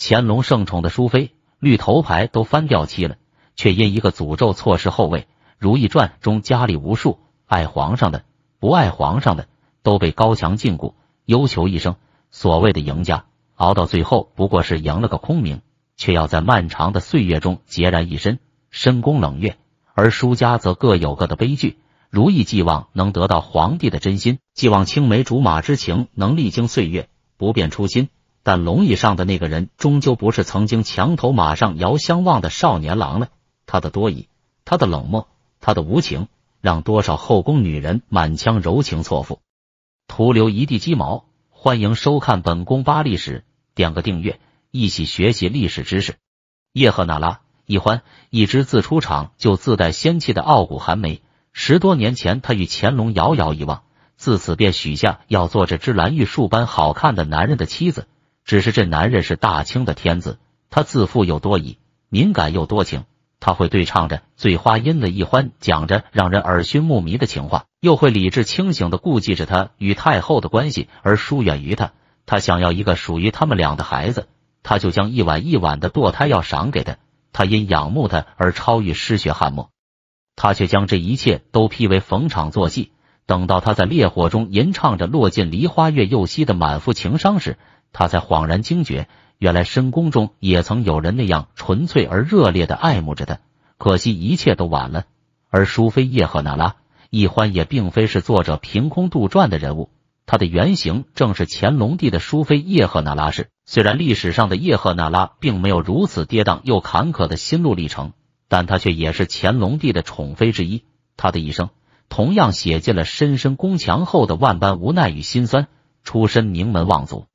乾隆圣宠的淑妃，绿头牌都翻掉漆了，却因一个诅咒错失后位。《如懿传》中佳丽无数，爱皇上的、不爱皇上的，都被高墙禁锢，忧求一生。所谓的赢家，熬到最后不过是赢了个空名，却要在漫长的岁月中孑然一身，深宫冷月。而输家则各有各的悲剧。如意寄望能得到皇帝的真心，寄望青梅竹马之情能历经岁月不变初心。但龙椅上的那个人，终究不是曾经墙头马上遥相望的少年郎了。他的多疑，他的冷漠，他的无情，让多少后宫女人满腔柔情错付，徒留一地鸡毛。欢迎收看本宫八历史，点个订阅，一起学习历史知识。叶赫那拉，易欢，一只自出场就自带仙气的傲骨寒梅。十多年前，他与乾隆遥遥一望，自此便许下要做这只蓝玉树般好看的男人的妻子。只是这男人是大清的天子，他自负又多疑，敏感又多情。他会对唱着醉花阴的易欢，讲着让人耳熏目迷的情话，又会理智清醒的顾忌着他与太后的关系而疏远于他。他想要一个属于他们俩的孩子，他就将一碗一碗的堕胎药赏给他。他因仰慕他而超越失血汗墨。他却将这一切都批为逢场作戏。等到他在烈火中吟唱着“落尽梨花月又西”的满腹情伤时，他才恍然惊觉，原来深宫中也曾有人那样纯粹而热烈的爱慕着他。可惜一切都晚了。而淑妃叶赫那拉，易欢也并非是作者凭空杜撰的人物，他的原型正是乾隆帝的淑妃叶赫那拉氏。虽然历史上的叶赫那拉并没有如此跌宕又坎坷的心路历程。但她却也是乾隆帝的宠妃之一，她的一生同样写尽了深深宫墙后的万般无奈与心酸。出身名门望族，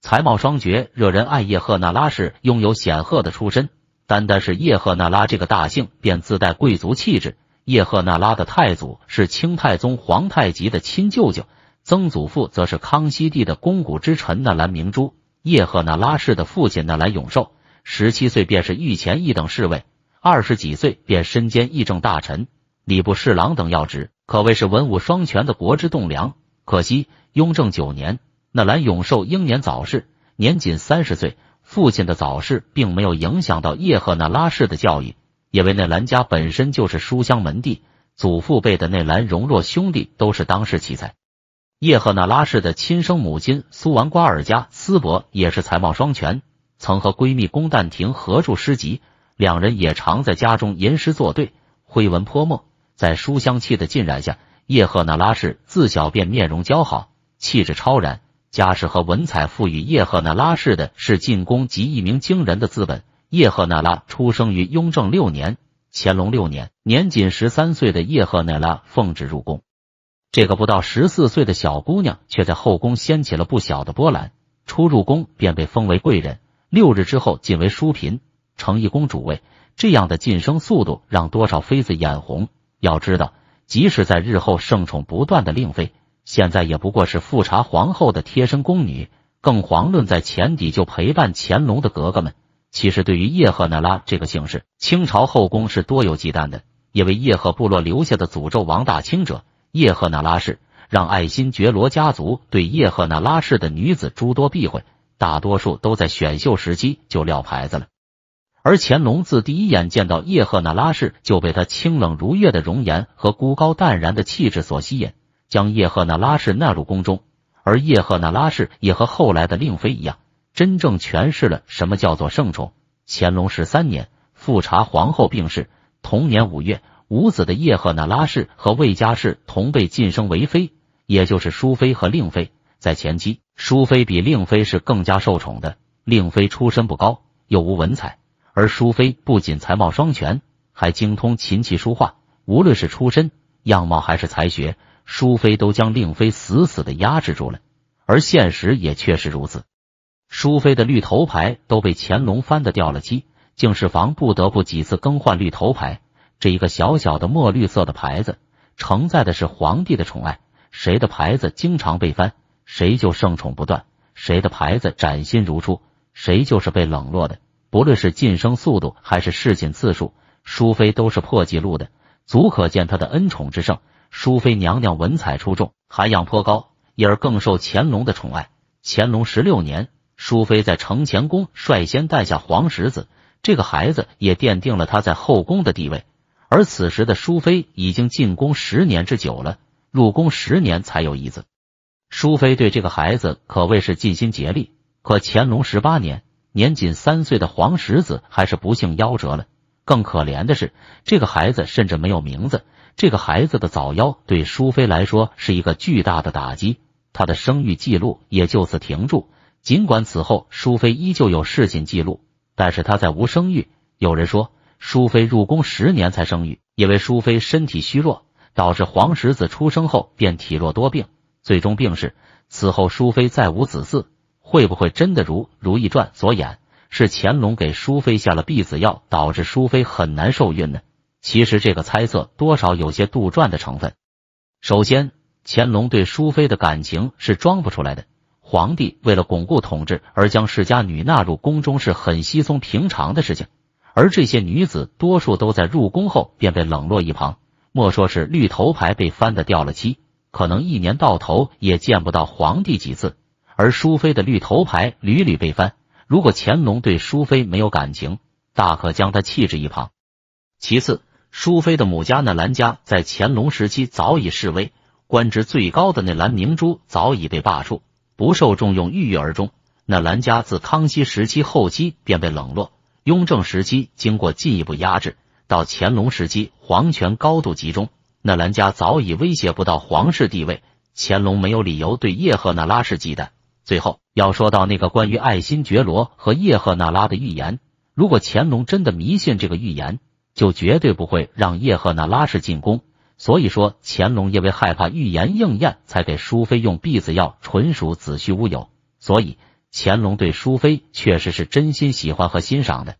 才貌双绝，惹人爱。叶赫那拉氏拥有显赫的出身，单单是叶赫那拉这个大姓便自带贵族气质。叶赫那拉的太祖是清太宗皇太极的亲舅舅，曾祖父则是康熙帝的肱骨之臣纳兰明珠。叶赫那拉氏的父亲纳兰永寿，十七岁便是御前一等侍卫。二十几岁便身兼议政大臣、礼部侍郎等要职，可谓是文武双全的国之栋梁。可惜雍正九年，纳兰永寿英年早逝，年仅三十岁。父亲的早逝并没有影响到叶赫那拉氏的教育，因为那兰家本身就是书香门第，祖父辈的那兰荣若兄弟都是当世奇才。叶赫那拉氏的亲生母亲苏完瓜尔佳斯伯也是才貌双全，曾和闺蜜龚淡婷合著诗集。两人也常在家中吟诗作对，挥文泼墨。在书香气的浸染下，叶赫那拉氏自小便面容姣好，气质超然。家世和文采赋予叶赫那拉氏的是进宫及一鸣惊人的资本。叶赫那拉出生于雍正六年，乾隆六年，年仅十三岁的叶赫那拉奉旨入宫。这个不到十四岁的小姑娘，却在后宫掀起了不小的波澜。初入宫便被封为贵人，六日之后晋为淑嫔。成一宫主位，这样的晋升速度让多少妃子眼红。要知道，即使在日后盛宠不断的令妃，现在也不过是富察皇后的贴身宫女。更遑论在前底就陪伴乾隆的格格们。其实，对于叶赫那拉这个姓氏，清朝后宫是多有忌惮的，因为叶赫部落留下的诅咒王大清者叶赫那拉氏，让爱新觉罗家族对叶赫那拉氏的女子诸多避讳，大多数都在选秀时期就撂牌子了。而乾隆自第一眼见到叶赫那拉氏，就被她清冷如月的容颜和孤高淡然的气质所吸引，将叶赫那拉氏纳入宫中。而叶赫那拉氏也和后来的令妃一样，真正诠释了什么叫做圣宠。乾隆十三年，富察皇后病逝，同年五月，无子的叶赫那拉氏和魏佳氏同被晋升为妃，也就是淑妃和令妃。在前期，淑妃比令妃是更加受宠的，令妃出身不高，又无文采。而淑妃不仅才貌双全，还精通琴棋书画，无论是出身、样貌还是才学，淑妃都将令妃死死的压制住了。而现实也确实如此，淑妃的绿头牌都被乾隆翻的掉了漆，敬事房不得不几次更换绿头牌。这一个小小的墨绿色的牌子，承载的是皇帝的宠爱，谁的牌子经常被翻，谁就盛宠不断；谁的牌子崭新如初，谁就是被冷落的。不论是晋升速度还是侍寝次数，淑妃都是破纪录的，足可见她的恩宠之盛。淑妃娘娘文采出众，涵养颇高，因而更受乾隆的宠爱。乾隆十六年，淑妃在承乾宫率先诞下皇十子，这个孩子也奠定了她在后宫的地位。而此时的淑妃已经进宫十年之久了，入宫十年才有一子。淑妃对这个孩子可谓是尽心竭力。可乾隆十八年，年仅三岁的皇十子还是不幸夭折了。更可怜的是，这个孩子甚至没有名字。这个孩子的早夭对淑妃来说是一个巨大的打击，她的生育记录也就此停住。尽管此后淑妃依旧有侍寝记录，但是她在无生育。有人说，淑妃入宫十年才生育，因为淑妃身体虚弱，导致皇十子出生后便体弱多病，最终病逝。此后淑妃再无子嗣。会不会真的如《如懿传》所言，是乾隆给淑妃下了避子药，导致淑妃很难受孕呢？其实这个猜测多少有些杜撰的成分。首先，乾隆对淑妃的感情是装不出来的。皇帝为了巩固统治而将世家女纳入宫中是很稀松平常的事情，而这些女子多数都在入宫后便被冷落一旁。莫说是绿头牌被翻的掉了漆，可能一年到头也见不到皇帝几次。而淑妃的绿头牌屡屡被翻，如果乾隆对淑妃没有感情，大可将她弃置一旁。其次，淑妃的母家那兰家在乾隆时期早已式微，官职最高的那兰明珠早已被罢黜，不受重用，郁郁而终。那兰家自康熙时期后期便被冷落，雍正时期经过进一步压制，到乾隆时期皇权高度集中，那兰家早已威胁不到皇室地位，乾隆没有理由对叶赫那拉氏忌惮。最后要说到那个关于爱新觉罗和叶赫那拉的预言，如果乾隆真的迷信这个预言，就绝对不会让叶赫那拉氏进宫。所以说，乾隆因为害怕预言应验，才给淑妃用避子药，纯属子虚乌有。所以，乾隆对淑妃确实是真心喜欢和欣赏的，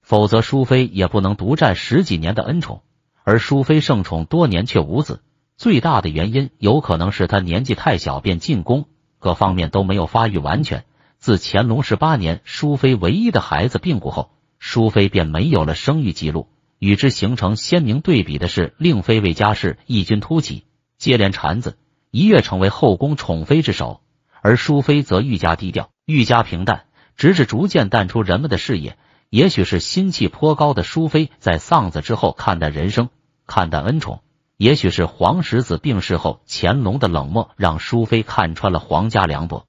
否则淑妃也不能独占十几年的恩宠。而淑妃盛宠多年却无子，最大的原因有可能是她年纪太小便进宫。各方面都没有发育完全。自乾隆十八年，淑妃唯一的孩子病故后，淑妃便没有了生育记录。与之形成鲜明对比的是，令妃魏家氏异军突起，接连产子，一跃成为后宫宠妃之首；而淑妃则愈加低调，愈加平淡，直至逐渐淡出人们的视野。也许是心气颇高的淑妃在丧子之后看淡人生，看淡恩宠。也许是皇十子病逝后，乾隆的冷漠让淑妃看穿了皇家凉薄，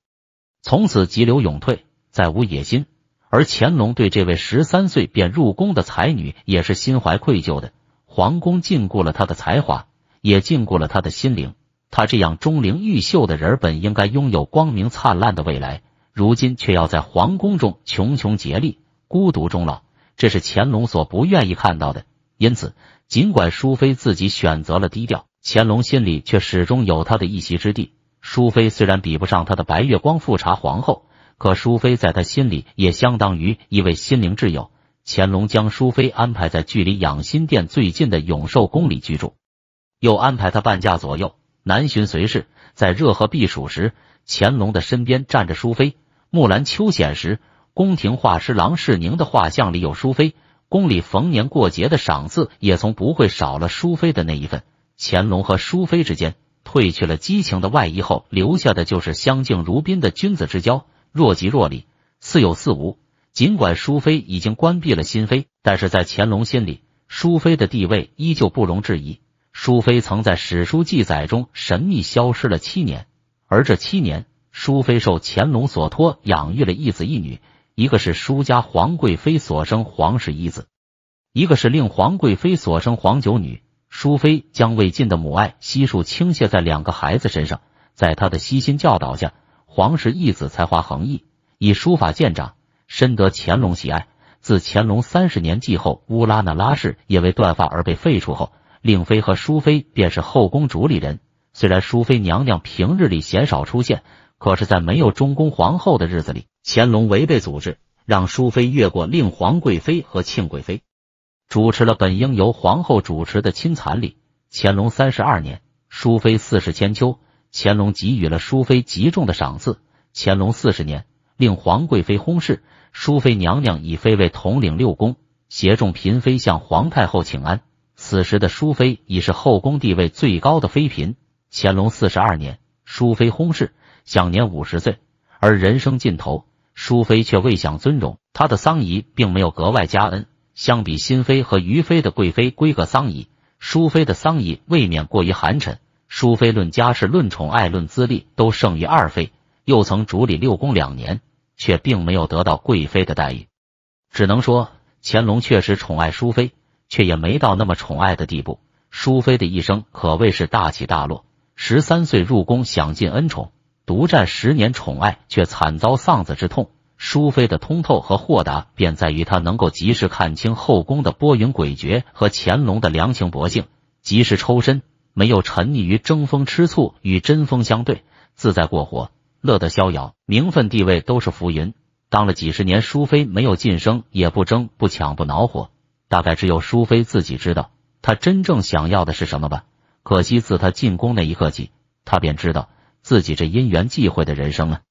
从此急流勇退，再无野心。而乾隆对这位十三岁便入宫的才女也是心怀愧疚的。皇宫禁锢了她的才华，也禁锢了她的心灵。她这样钟灵毓秀的人，本应该拥有光明灿烂的未来，如今却要在皇宫中穷穷竭力，孤独终老。这是乾隆所不愿意看到的。因此。尽管淑妃自己选择了低调，乾隆心里却始终有她的一席之地。淑妃虽然比不上他的白月光富察皇后，可淑妃在他心里也相当于一位心灵挚友。乾隆将淑妃安排在距离养心殿最近的永寿宫里居住，又安排她半驾左右，南巡随侍。在热河避暑时，乾隆的身边站着淑妃；木兰秋显时，宫廷画师郎世宁的画像里有淑妃。宫里逢年过节的赏赐也从不会少了淑妃的那一份。乾隆和淑妃之间褪去了激情的外衣后，留下的就是相敬如宾的君子之交，若即若离，似有似无。尽管淑妃已经关闭了心扉，但是在乾隆心里，淑妃的地位依旧不容置疑。淑妃曾在史书记载中神秘消失了七年，而这七年，淑妃受乾隆所托，养育了一子一女。一个是舒家皇贵妃所生皇室一子，一个是令皇贵妃所生皇九女。淑妃将未尽的母爱悉数倾泻在两个孩子身上，在她的悉心教导下，皇室一子才华横溢，以书法见长，深得乾隆喜爱。自乾隆三十年继后，乌拉那拉氏因为断发而被废除后，令妃和淑妃便是后宫主理人。虽然淑妃娘娘平日里鲜少出现。可是，在没有中宫皇后的日子里，乾隆违背祖制，让淑妃越过令皇贵妃和庆贵妃，主持了本应由皇后主持的亲蚕礼。乾隆三十二年，淑妃四世千秋，乾隆给予了淑妃极重的赏赐。乾隆四十年，令皇贵妃薨逝，淑妃娘娘以妃位统领六宫，协众嫔妃向皇太后请安。此时的淑妃已是后宫地位最高的妃嫔。乾隆四十二年，淑妃薨逝。享年五十岁，而人生尽头，淑妃却未享尊荣，她的丧仪并没有格外加恩。相比新妃和余妃的贵妃规格丧仪，淑妃的丧仪未免过于寒碜。淑妃论家世、论宠爱、论资历都胜于二妃，又曾主理六宫两年，却并没有得到贵妃的待遇。只能说乾隆确实宠爱淑妃，却也没到那么宠爱的地步。淑妃的一生可谓是大起大落。十三岁入宫享尽恩宠，独占十年宠爱，却惨遭丧子之痛。淑妃的通透和豁达，便在于她能够及时看清后宫的波云诡谲和乾隆的良情薄幸，及时抽身，没有沉溺于争风吃醋，与针锋相对，自在过活，乐得逍遥。名分地位都是浮云，当了几十年淑妃，没有晋升，也不争不抢不恼火。大概只有淑妃自己知道，她真正想要的是什么吧。可惜，自她进宫那一刻起，他便知道自己这因缘际会的人生啊，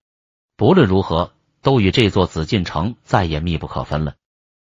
不论如何，都与这座紫禁城再也密不可分了。